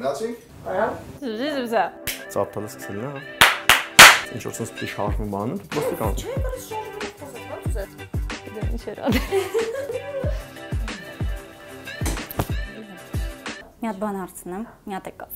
Գնացինք։ Այո։ Զզզզա։ Ծափտալը սկսելն է, հա։ Ինչ որ sense պիտի շարժվում բանը, դու պրոստը կան։ Չէ, բայց շարժումը խոսած, ո՞նց ուզես։ Դե ինչ էր ան։ Մի հատ բան հարցնեմ, մի հատ է կապ։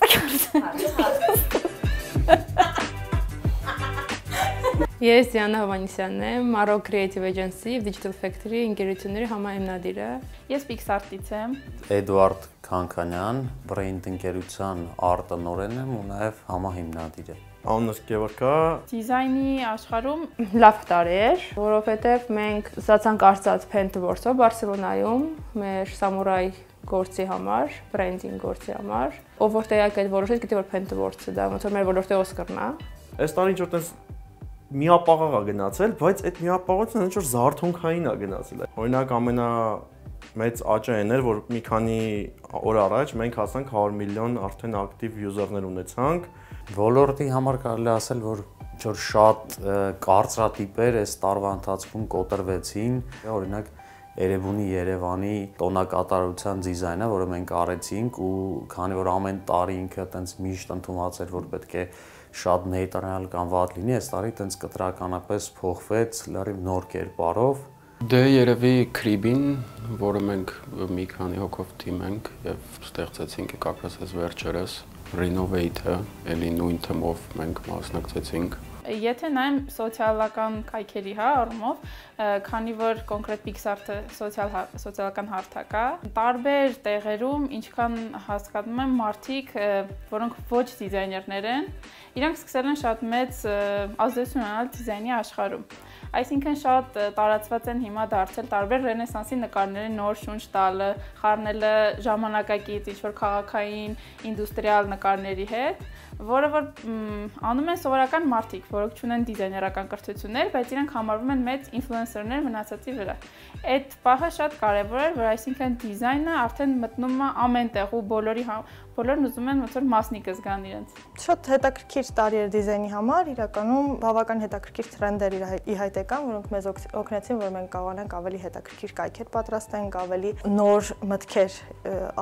Ես Դիանա Հովանեսյանն եմ, Maro Creative Agency Digital Factory ընկերությունների համահիմնադիրը։ Ես Pixart-ից եմ։ Էդուարդ Քանքանյան, բրեինդ ընկերության արտոնորեն եմ ու նաև համահիմնադիր եմ։ Անունս Գևորգա, Դիզայնի աշխարհում լավ տարի էր, որովհետև մենք ստացանք արծած Pentworth-ով Բարսելոնայում մեր Samurai գործի համար, բրենդինգ գործի համար, ով որ տեղակ այդ որոշեց, գիտի որ Pentworth-ը դա ոնց որ մեր ոլորտի Օսկարն է։ այս տարի ինչ որ տես միապաղաղ է գնացել, բայց այդ միապաղությունը ինչ որ զարթոնքային է գնացել։ Օրինակ ամենա մեծ աճը այն էր, որ մի քանի օր առաջ մենք հասանք 100 միլիոն արդեն ակտիվ յուզերներ ունեցանք։ Ոլորտի համար կարելի ասել, որ ինչ որ շատ կարծրատիպեր այս տարվա ընթացքում կոտրվեցին, օրինակ Երևանի Երևանի տոնակատարության դիզայնը, որը մենք արեցինք ու քանի որ ամեն տարի ինքը այտենց միշտ ընդունված էր, որ պետք է շատ նեյտրալ կամ վատ լինի, այս տարի այտենց կտրականապես փոխվեց լրիվ նոր կերպարով։ Դե երևի Crib-ին, որը մենք մի քանի հոգով թիմ ենք եւ ստեղծեցինք եկակրս այս վերջերս Renovate-ը, ելի նույն թեմով մենք մասնակցեցինք Եթե նայեմ սոցիալական կայքերի հա առումով, քանի որ կոնկրետ Pixar-ը սոցիալ սոցիալական հարթակ է, տարբեր տեղերում ինչքան հասկանում եմ մարդիկ, որոնք ոչ դիզայներներ են, իրանք սկսել են շատ մեծ ազդեցություն ունենալ դիզայնի աշխարհում։ Այսինքն շատ տարածված են հիմա դարձել տարբեր ռենեսանսի նկարների նոր շունչ տալը, խառնելը ժամանակակից ինչ որ քաղաքային, ինդուստրիալ նկարների հետ, որը որ անում են սովորական մարդիկ, որոնք ունեն դիզայներական կրթություններ, բայց իրենք համարվում են մեծ ինֆլուենսերներ մնացածի վրա։ Այդ պահը շատ կարևոր է, որ այսինքն դիզայնը արդեն մտնում է ամեն տեղ ու բոլորի բոլորն ուզում են ոնց որ մասնիկը զգան իրենց։ Շատ հետաքրքիր տարի էր դիզայնի համար, իրականում բավական հետաքրքիր տրենդեր ի հայտ եկան, որոնք մեզ օգնեցին, որ մենք կարողանանք ավելի հետաքրքիր կայքեր պատրաստենք, ավելի նոր մտքեր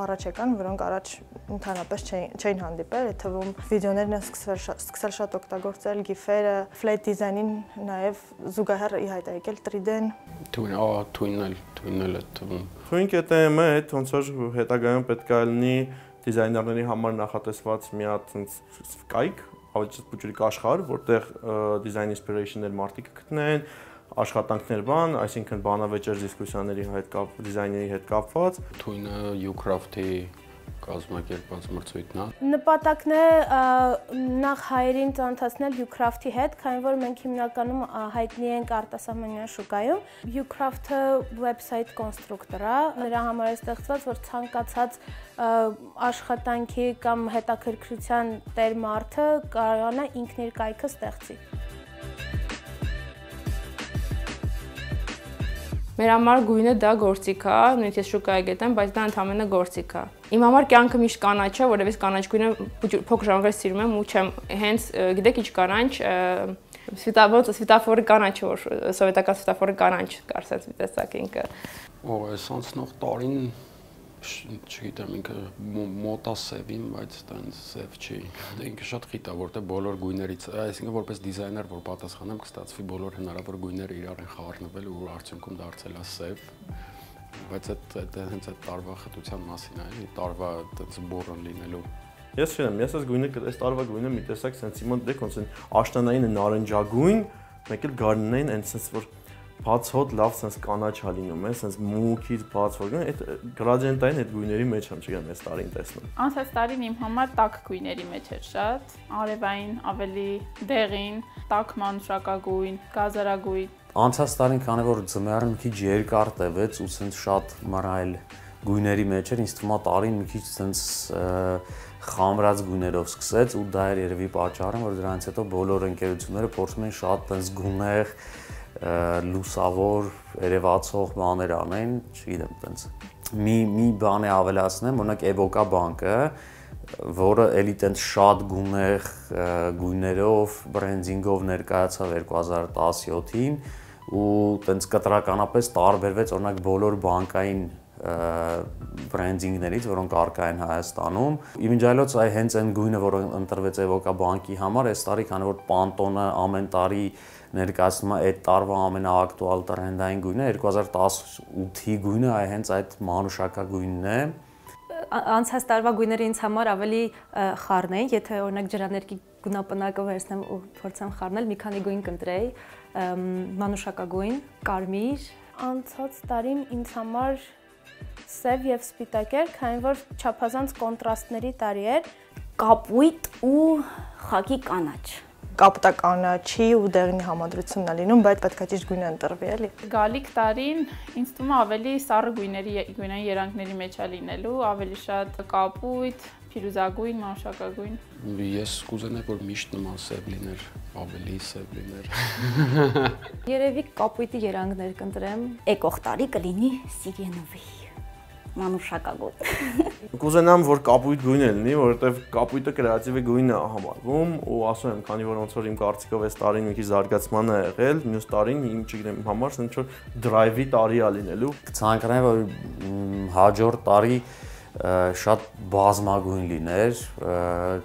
առաջ եկան, որոնք առաջ ընդհանրապես չէին հանդիպել, այդ թվում վիդեոներն են սկսել սկսել շատ օգտագործել, գիֆերը, flat design-ին նաև զուգահեռ ի հայտ եկել 3D-ն։ Թույն, ա, թույնն էլ, թույնն էլ է թվում։ Թույն կետեմ է, այդ ոնց որ հետագայում պետք է լինի դիզայներների համար նախատեսված մի հատ կայք, ավելի փոքրիկ աշխարհ, որտեղ դիզայն ինսպիրեյշններ մարդիկ կգտնեն, աշխատանքներ բան, այսինքն բանավեճեր դիսկուսիաների հետ կապ դիզայների հետ կապված։ Թույնը Ucraft-ի կազմակերպած մրցույթն է։ Նպատակն է նախ հայերին ծանոթացնել Ucraft-ի հետ, քանի որ մենք հիմնականում հայտնի ենք արտասահմանյան շուկայում։ Ucraft-ը website կոնստրուկտոր է, նրա համար է ստեղծված, որ ցանկացած աշխատանքի կամ հետաքրքրության տեր մարդը կարողանա ինքն իր կայքը ստեղծի։ Մեր համար գույնը դա գործիք է, նույնիսկ ես շուկայի գտեմ, բայց դա ընդհանրապես գործիք է։ Իմ համար կյանքը միշտ կանաչ է, որովհետև կանաչ գույնը փոքր ժամանակ սիրում եմ ու չեմ հենց գիտեք ինչ կանաչ Սվիտավոց սվիտաֆորը կանաչ որ սովետական սվիտաֆորը կանաչ կարծած մի տեսակ ինքը։ Օ, այս անցնող տարին չգիտեմ ինքը մոտա սևին, բայց տենց սև չի։ Դե ինքը շատ խիտ է, որտեղ բոլոր գույներից, այսինքն որպես դիզայներ, որ պատասխանեմ, կստացվի բոլոր հնարավոր գույները իրար են խառնվել ու արդյունքում դարձել է սև բայց այդ այդ հենց այդ տարվա խտության մասին է, էլի տարվա այդպես բորոն լինելու։ Ես չեմ, ես այս գույնը, այս տարվա գույնը մի տեսակ սենց հիմա դե կոնց են աշտանային նարնջագույն, մեկ էլ գարնային այն սենց որ բաց հոտ լավ sense կանաչ հա լինում է, sense մուքից բաց որ այդ գրադիենտային այդ գույների մեջ եմ չգիտեմ այս տարին տեսնում։ Անցած տարին իմ համար տաք գույների մեջ էր շատ, արևային, ավելի դեղին, տաք մանուշակագույն, գազարագույն։ Անցած տարին քանի որ ձմեռը մի քիչ երկար տևեց ու sense շատ մռայլ գույների մեջ էր, ինձ թվում է տարին մի քիչ sense խամրած գույներով սկսեց ու դա էր երևի պատճառը, որ դրանից հետո բոլոր ընկերությունները փորձում են շատ տես գունեղ լուսավոր երևացող բաներ անեն, չգիտեմ, տենց մի մի բան է ավելացնեմ, օրինակ Evoca բանկը, որը էլի տենց շատ գունեղ գույներով, բրենդինգով ներկայացավ 2017-ին ու տենց կտրականապես տարբերվեց օրինակ բոլոր բանկային բրենդինգներից, որոնք արկա են Հայաստանում։ Իմիջայլոց այ հենց այն գույնը, որը ընտրվեց Evoca բանկի համար, այս տարի, քանի որ Pantone-ը ամեն տարի ներկայացնում է այդ տարվա ամենաակտուալ տրենդային գույնը 2018-ի գույնը այ հենց այդ մանուշակա գույնն է անցած տարվա գույները ինձ համար ավելի խառն էին, եթե օրինակ ջրաներկի գունապնակը վերցնեմ ու փորձեմ խառնել, մի քանի գույն կընտրեի, մանուշակագույն, կարմիր, անցած տարին ինձ համար սև եւ սպիտակ էր, քանի որ չափազանց կոնտրաստների տարի էր, կապույտ ու խակի կանաչ կապտականաչի ու դեղնի համադրությունն է լինում, բայց պետքա ճիշտ գույնը ընտրվի, էլի։ Գալիք տարին ինձ թվում է ավելի սառը գույների գույնային երանգների մեջ է լինելու, ավելի շատ կապույտ, փիրուզագույն, մանուշակագույն։ Ես կուզենայի, որ միշտ նման սև լիներ, ավելի սև լիներ։ Երևի կապույտի երանգներ կընտրեմ։ Եկող տարի կլինի Սիրենովի մանուշակագույն։ Կուզենամ, որ կապույտ գույն լինի, որովհետև կապույտը կրեատիվի գույնն է համարվում ու ասում եմ, քանի որ ոնց որ իմ կարծիքով այս տարին մի քիչ զարգացման է եղել, մյուս տարին իմ չգիտեմ համար ինչ որ դրայվի տարի է լինելու։ Ցանկանում որ հաջորդ տարի շատ բազմագույն լիներ,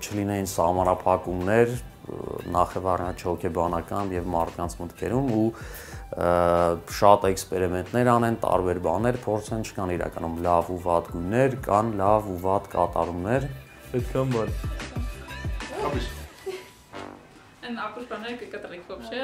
չլինեին սահմանափակումներ, նախևառնա չօքեբանական եւ մարդկանց մտքերում ու շատ էքսպերիմենտներ անեն, տարբեր բաներ փորձեն, չկան իրականում լավ ու վատ գույներ, կան լավ ու վատ կատարումներ։ Այդքան բան։ Ապիշ։ Են ապուշ բաները կկտրեք ոբշե։